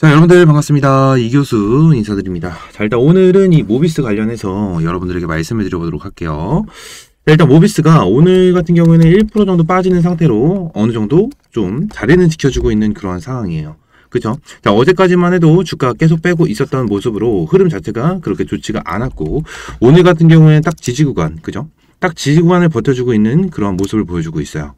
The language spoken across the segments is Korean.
자, 여러분들 반갑습니다. 이교수 인사드립니다. 자, 일단 오늘은 이 모비스 관련해서 여러분들에게 말씀을 드려보도록 할게요. 자, 일단 모비스가 오늘 같은 경우에는 1% 정도 빠지는 상태로 어느 정도 좀 자리는 지켜주고 있는 그런 상황이에요. 그죠? 자, 어제까지만 해도 주가가 계속 빼고 있었던 모습으로 흐름 자체가 그렇게 좋지가 않았고, 오늘 같은 경우에는 딱 지지 구간, 그죠? 딱 지지 구간을 버텨주고 있는 그런 모습을 보여주고 있어요.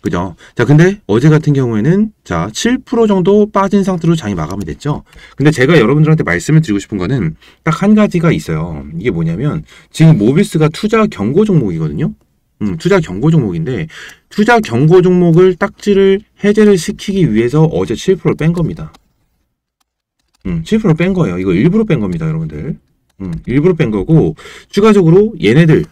그죠? 자, 근데 어제 같은 경우에는 자, 7% 정도 빠진 상태로 장이 마감이 됐죠? 근데 제가 여러분들한테 말씀을 드리고 싶은 거는 딱 한 가지가 있어요. 이게 뭐냐면 지금 모비스가 투자 경고 종목이거든요? 음, 투자 경고 종목인데 투자 경고 종목을 딱지를 해제를 시키기 위해서 어제 7%를 뺀 겁니다. 음, 7%뺀 거예요. 이거 일부러 뺀 겁니다, 여러분들. 음, 일부러 뺀 거고 추가적으로 얘네들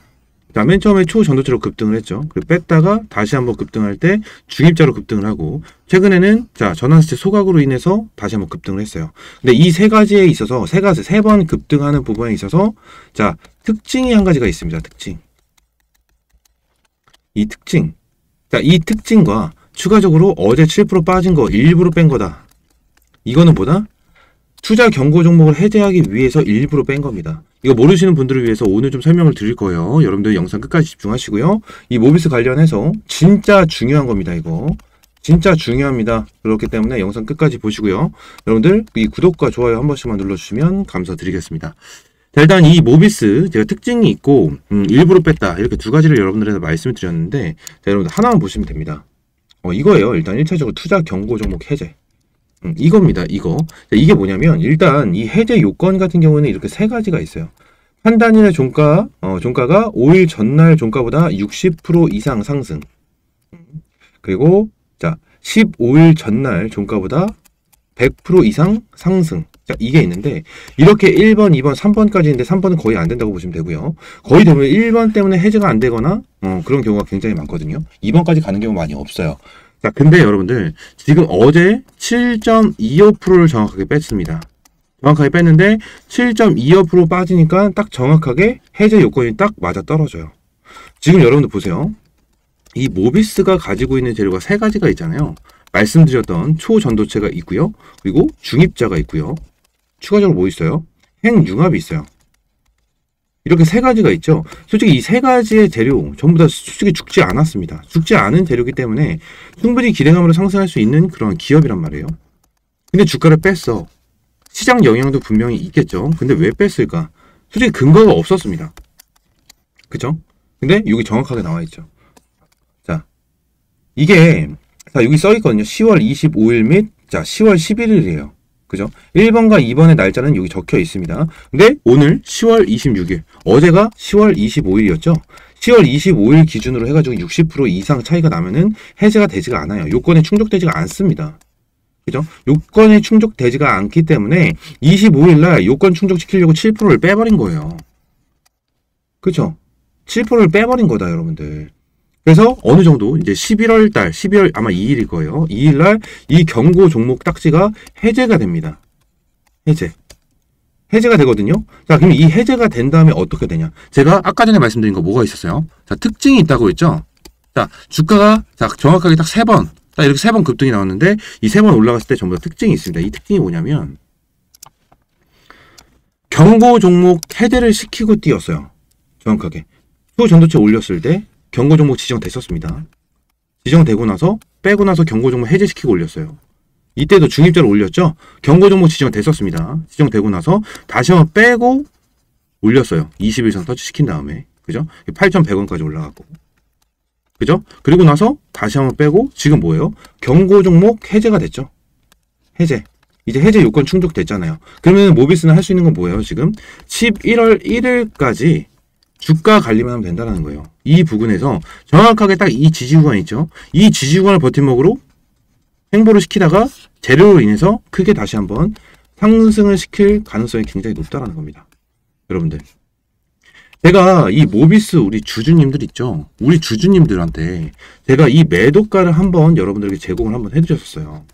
자, 맨 처음에 초전도체로 급등을 했죠. 그리고 뺐다가 다시 한번 급등할 때 중입자로 급등을 하고 최근에는 자, 전환시체 소각으로 인해서 다시 한번 급등을 했어요. 근데 이 세 가지에 있어서 세 가지 세 번 급등하는 부분에 있어서 자, 특징이 한 가지가 있습니다. 특징. 이 특징. 자, 이 특징과 추가적으로 어제 7% 빠진 거 일부러 뺀 거다. 이거는 뭐다? 투자 경고 종목을 해제하기 위해서 일부러 뺀 겁니다. 이거 모르시는 분들을 위해서 오늘 좀 설명을 드릴 거예요. 여러분들 영상 끝까지 집중하시고요. 이 모비스 관련해서 진짜 중요한 겁니다. 이거. 진짜 중요합니다. 그렇기 때문에 영상 끝까지 보시고요. 여러분들 이 구독과 좋아요 한 번씩만 눌러주시면 감사드리겠습니다. 자, 일단 이 모비스 제가 특징이 있고 음, 일부러 뺐다 이렇게 두 가지를 여러분들한테 말씀을 드렸는데 자, 여러분들 하나만 보시면 됩니다. 어, 이거예요. 일단 1차적으로 투자 경고 종목 해제. 음, 이겁니다. 이거. 이게 뭐냐면 일단 이 해제 요건 같은 경우는 이렇게 세 가지가 있어요. 한 단일의 종가, 어, 종가가 5일 전날 종가보다 60% 이상 상승. 그리고 자, 15일 전날 종가보다 100% 이상 상승. 자, 이게 있는데 이렇게 1번, 2번, 3번까지 있는데 3번은 거의 안 된다고 보시면 되고요. 거의 되면 1번 때문에 해제가 안 되거나 어, 그런 경우가 굉장히 많거든요. 2번까지 가는 경우 많이 없어요. 자, 근데 여러분들, 지금 어제 7.25%를 정확하게 뺐습니다. 정확하게 뺐는데 7.25% 빠지니까 딱 정확하게 해제 요건이 딱 맞아 떨어져요. 지금 여러분들 보세요. 이 모비스가 가지고 있는 재료가 세 가지가 있잖아요. 말씀드렸던 초전도체가 있고요. 그리고 중입자가 있고요. 추가적으로 뭐 있어요? 핵융합이 있어요. 이렇게 세 가지가 있죠. 솔직히 이 세 가지의 재료 전부 다 솔직히 죽지 않았습니다. 죽지 않은 재료기 때문에 충분히 기대감으로 상승할 수 있는 그런 기업이란 말이에요. 근데 주가를 뺐어. 시장 영향도 분명히 있겠죠. 근데 왜 뺐을까? 솔직히 근거가 없었습니다. 그쵸? 근데 여기 정확하게 나와 있죠. 자, 이게 자 여기 써 있거든요. 10월 25일 및 자 10월 11일이에요. 그죠? 1번과 2번의 날짜는 여기 적혀 있습니다. 근데 오늘 10월 26일, 어제가 10월 25일이었죠? 10월 25일 기준으로 해가지고 60% 이상 차이가 나면은 해제가 되지가 않아요. 요건에 충족되지가 않습니다. 그죠? 요건에 충족되지가 않기 때문에 25일 날 요건 충족시키려고 7%를 빼버린 거예요. 그죠? 7%를 빼버린 거다, 여러분들. 그래서 어느 정도 이제 11월 달, 12월 아마 2일일 거예요. 2일 날 이 경고 종목 딱지가 해제가 됩니다. 해제. 해제가 되거든요. 자, 그럼 이 해제가 된 다음에 어떻게 되냐? 제가 아까 전에 말씀드린 거 뭐가 있었어요? 자, 특징이 있다고 했죠? 자, 주가가 자, 정확하게 딱 세 번, 딱 이렇게 세 번 급등이 나왔는데 이 세 번 올라갔을 때 전부 다 특징이 있습니다. 이 특징이 뭐냐면 경고 종목 해제를 시키고 뛰었어요. 정확하게. 또 전도체 올렸을 때 경고 종목 지정됐었습니다. 지정되고 나서 빼고 나서 경고 종목 해제시키고 올렸어요. 이때도 중입자를 올렸죠. 경고 종목 지정됐었습니다. 지정되고 나서 다시 한번 빼고 올렸어요. 20일 선 터치시킨 다음에. 그죠? 8,100원까지 올라가고. 그죠? 그리고 나서 다시 한번 빼고 지금 뭐예요? 경고 종목 해제가 됐죠. 해제. 이제 해제 요건 충족됐잖아요. 그러면 모비스는 할 수 있는 건 뭐예요, 지금? 11월 1일까지 주가 관리만 하면 된다는 거예요. 이 부분에서 정확하게 딱 이 지지구간 있죠. 이 지지구간을 버팀목으로 행보를 시키다가 재료로 인해서 크게 다시 한번 상승을 시킬 가능성이 굉장히 높다는 겁니다. 여러분들. 제가 이 모비스 우리 주주님들 있죠. 우리 주주님들한테 제가 이 매도가를 한번 여러분들에게 제공을 한번 해드렸었어요.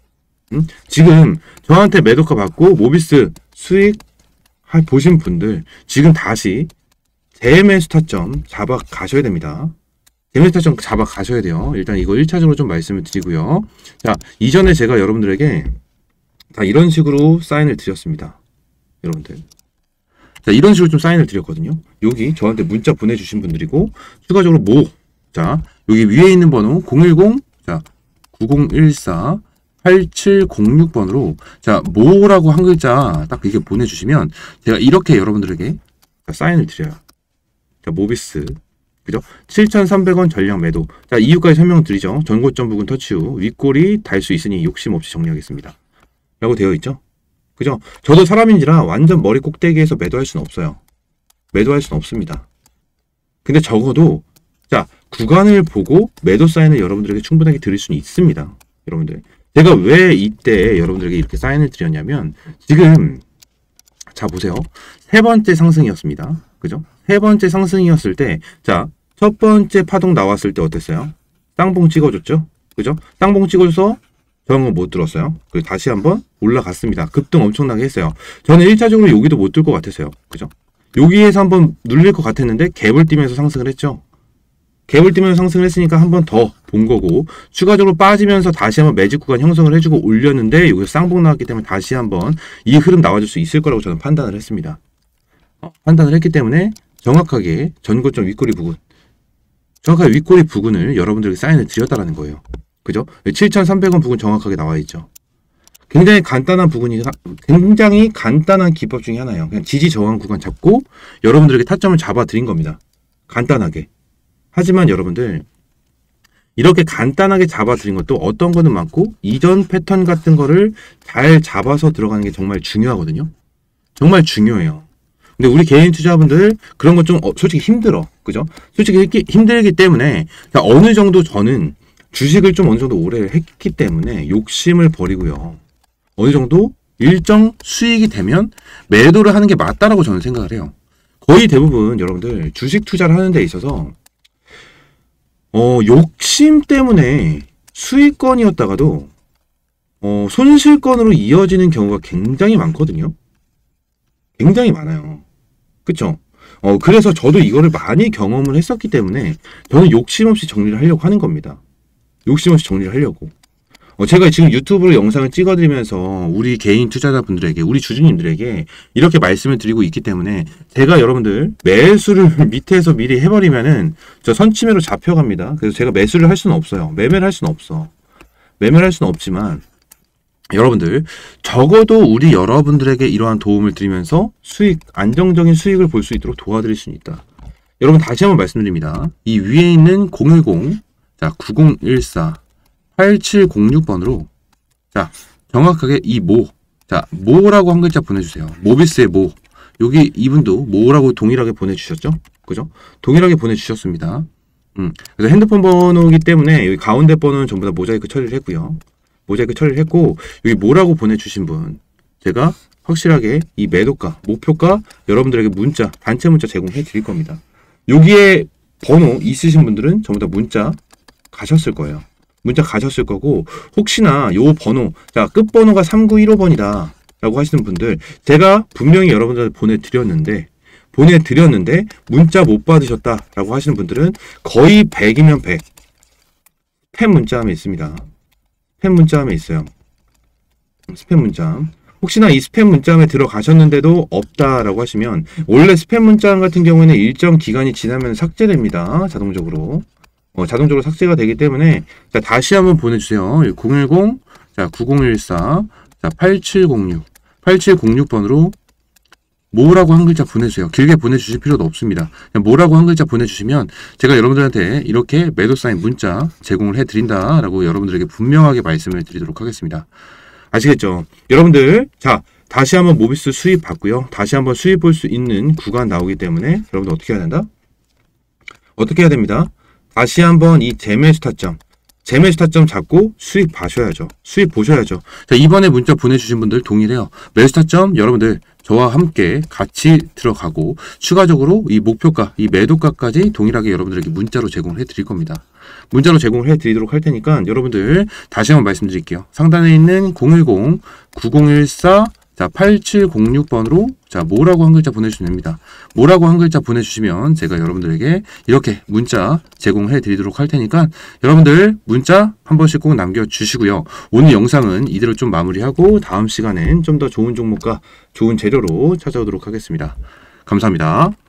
음? 지금 저한테 매도가 받고 모비스 수익 보신 분들 지금 다시 대매 스타점 잡아 가셔야 됩니다. 대매 스타점 잡아 가셔야 돼요. 일단 이거 1차적으로 좀 말씀을 드리고요. 자, 이전에 제가 여러분들에게 자, 이런 식으로 사인을 드렸습니다. 여러분들. 자, 이런 식으로 좀 사인을 드렸거든요. 여기 저한테 문자 보내주신 분들이고, 추가적으로 모. 자, 여기 위에 있는 번호 010, 자, 9014, 8706번으로, 자, 모라고 한 글자 딱 이렇게 보내주시면, 제가 이렇게 여러분들에게 사인을 드려요. 자, 모비스. 그죠? 7,300원 전량 매도. 자, 이유까지 설명 드리죠. 전고점 부근 터치 후 윗골이 달 수 있으니 욕심 없이 정리하겠습니다. 라고 되어 있죠? 그죠? 저도 사람인지라 완전 머리 꼭대기에서 매도할 수는 없어요. 매도할 수는 없습니다. 근데 적어도 자 구간을 보고 매도 사인을 여러분들에게 충분하게 드릴 수는 있습니다. 여러분들 제가 왜 이때 여러분들에게 이렇게 사인을 드렸냐면 지금 자 보세요 세 번째 상승이었습니다. 그죠? 세 번째 상승이었을 때 자 첫 번째 파동 나왔을 때 어땠어요? 쌍봉 찍어줬죠? 그죠? 쌍봉 찍어줘서 저런 건못 들었어요. 그리고 다시 한번 올라갔습니다. 급등 엄청나게 했어요. 저는 1차적으로 여기도 못 들 것 같았어요. 그죠? 여기에서 한번 눌릴 것 같았는데 갭을 뛰면서 상승을 했죠. 갭을 뛰면서 상승을 했으니까 한 번 더 본 거고 추가적으로 빠지면서 다시 한번 매직 구간 형성을 해주고 올렸는데 여기서 쌍봉 나왔기 때문에 다시 한번 이 흐름 나와줄 수 있을 거라고 저는 판단을 했습니다. 어, 판단을 했기 때문에 정확하게 전고점 윗꼬리 부근 정확하게 윗꼬리 부근을 여러분들에게 사인을 드렸다라는 거예요. 그죠? 7,300원 부근 정확하게 나와 있죠. 굉장히 간단한 부분이 굉장히 간단한 기법 중에 하나예요. 그냥 지지 저항 구간 잡고 여러분들에게 타점을 잡아 드린 겁니다. 간단하게. 하지만 여러분들 이렇게 간단하게 잡아 드린 것도 어떤 거는 많고 이전 패턴 같은 거를 잘 잡아서 들어가는 게 정말 중요하거든요. 정말 중요해요. 근데 우리 개인 투자분들 그런 건좀 어, 솔직히 힘들어. 그죠? 솔직히 힘들기 때문에 어느 정도 저는 주식을 좀 어느 정도 오래 했기 때문에 욕심을 버리고요. 어느 정도 일정 수익이 되면 매도를 하는 게 맞다라고 저는 생각을 해요. 거의 대부분 여러분들 주식 투자를 하는 데 있어서 어, 욕심 때문에 수익권이었다가도 어, 손실권으로 이어지는 경우가 굉장히 많거든요. 굉장히 많아요. 그쵸? 어, 그래서 저도 이거를 많이 경험을 했었기 때문에 저는 욕심 없이 정리를 하려고 하는 겁니다. 욕심 없이 정리를 하려고. 어, 제가 지금 유튜브로 영상을 찍어드리면서 우리 개인 투자자분들에게, 우리 주주님들에게 이렇게 말씀을 드리고 있기 때문에 제가 여러분들 매수를 밑에서 미리 해버리면은 저 선치매로 잡혀갑니다. 그래서 제가 매수를 할 수는 없어요. 매매를 할 수는 없어. 매매를 할 수는 없지만 여러분들 적어도 우리 여러분들에게 이러한 도움을 드리면서 수익 안정적인 수익을 볼 수 있도록 도와드릴 수는 있다. 여러분 다시 한번 말씀드립니다. 이 위에 있는 010 자, 9014 8706번으로 자, 정확하게 이 모. 자, 모라고 한 글자 보내주세요. 모비스의 모. 여기 이분도 모라고 동일하게 보내주셨죠? 그죠? 동일하게 보내주셨습니다. 음, 그래서 핸드폰 번호이기 때문에 여기 가운데 번호는 전부 다 모자이크 처리를 했고요. 모자이크 처리를 했고 여기 뭐라고 보내주신 분 제가 확실하게 이 매도가, 목표가 여러분들에게 문자, 단체 문자 제공해 드릴 겁니다. 여기에 번호 있으신 분들은 전부 다 문자 가셨을 거예요. 문자 가셨을 거고 혹시나 요 번호 자 끝번호가 3915번이다 라고 하시는 분들 제가 분명히 여러분들 보내드렸는데 보내드렸는데 문자 못 받으셨다 라고 하시는 분들은 거의 100이면 100 스팸 문자함에 있습니다. 스팸 문자함에 있어요. 스팸 문자함. 혹시나 이 스팸 문자함에 들어가셨는데도 없다라고 하시면 원래 스팸 문자함 같은 경우에는 일정 기간이 지나면 삭제됩니다. 자동적으로 어, 자동적으로 삭제가 되기 때문에 자, 다시 한번 보내주세요. 010, 자, 9014, 자, 8706, 8706번으로 뭐라고 한 글자 보내주세요. 길게 보내주실 필요도 없습니다. 뭐라고 한 글자 보내주시면 제가 여러분들한테 이렇게 매도 사인 문자 제공을 해드린다라고 여러분들에게 분명하게 말씀을 드리도록 하겠습니다. 아시겠죠? 여러분들 자 다시 한번 모비스 수입 받고요. 다시 한번 수입 볼 수 있는 구간 나오기 때문에 여러분들 어떻게 해야 된다? 어떻게 해야 됩니다? 다시 한번 이 재매수 타점 재매수 타점 잡고 수익 봐셔야죠. 수익 보셔야죠. 자, 이번에 문자 보내주신 분들 동일해요. 매수 타점 여러분들 저와 함께 같이 들어가고 추가적으로 이 목표가, 이 매도가까지 동일하게 여러분들에게 문자로 제공을 해드릴 겁니다. 문자로 제공을 해드리도록 할 테니까 여러분들 다시 한번 말씀드릴게요. 상단에 있는 010-9014 자, 8706번으로 자, 뭐라고 한 글자 보내주시면 됩니다. 뭐라고 한 글자 보내주시면 제가 여러분들에게 이렇게 문자 제공해 드리도록 할 테니까 여러분들 문자 한 번씩 꼭 남겨주시고요. 오늘 영상은 이대로 좀 마무리하고 다음 시간엔 좀 더 좋은 종목과 좋은 재료로 찾아오도록 하겠습니다. 감사합니다.